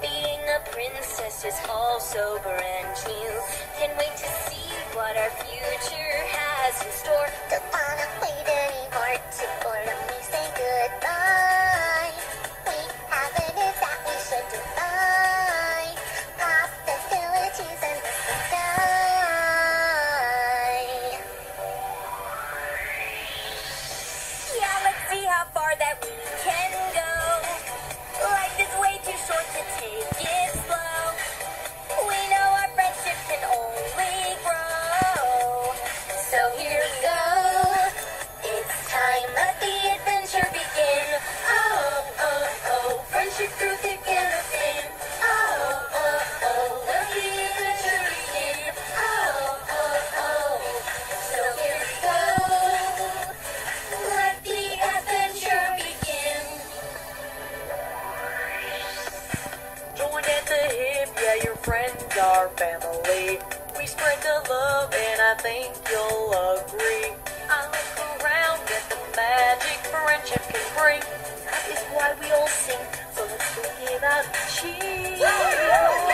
Being a princess is all so brand new. Can't wait to see what our future has in store. friends, our family. We spread the love, and I think you'll agree. I look around at the magic friendship can bring. That is why we all sing, so let's go give out cheers.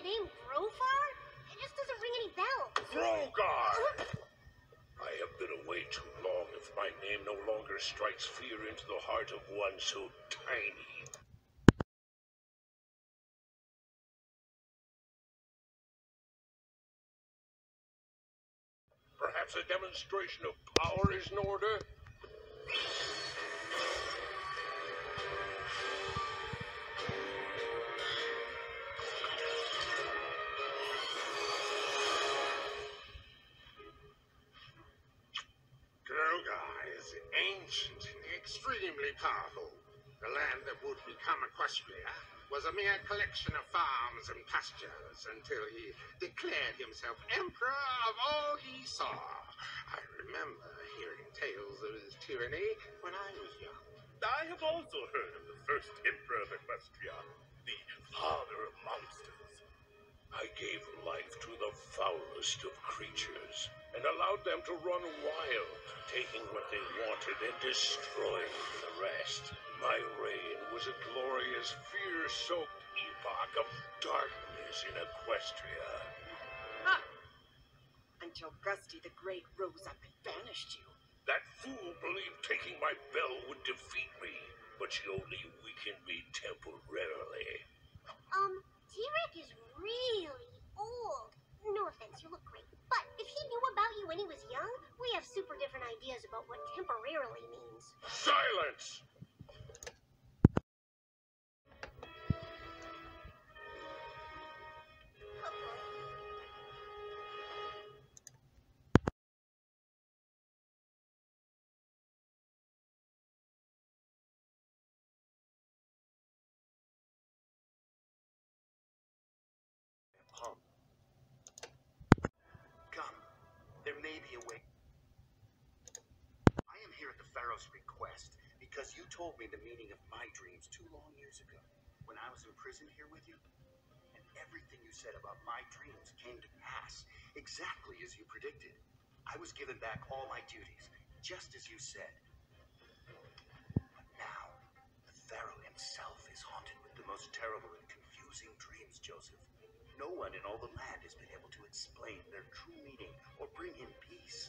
The name Grogar? It just doesn't ring any bells. Grogar! I have been away too long if my name no longer strikes fear into the heart of one so tiny. Perhaps a demonstration of power is in order? Powerful. The land that would become Equestria was a mere collection of farms and pastures until he declared himself emperor of all he saw. I remember hearing tales of his tyranny when I was young. I have also heard of the first Emperor of Equestria, the father of monsters. I gave life to the foulest of creatures and allowed them to run wild, taking what they wanted and destroying the rest. My reign was a glorious, fear-soaked epoch of darkness in Equestria. Ha! Until Gusty the Great rose up and banished you. That fool believed taking my bell would defeat me, but she only weakened me temporarily. Um, Tirek is really old. No offense, you look great. But if he knew about you when he was young, we have super different ideas about what temporarily means. Silence! May be. I am here at the Pharaoh's request because you told me the meaning of my dreams two long years ago when I was in prison here with you. And everything you said about my dreams came to pass exactly as you predicted. I was given back all my duties, just as you said. But now, the Pharaoh himself is haunted with the most terrible and confusing dreams, Joseph. No one in all the land has been able to explain their true meaning or bring him peace.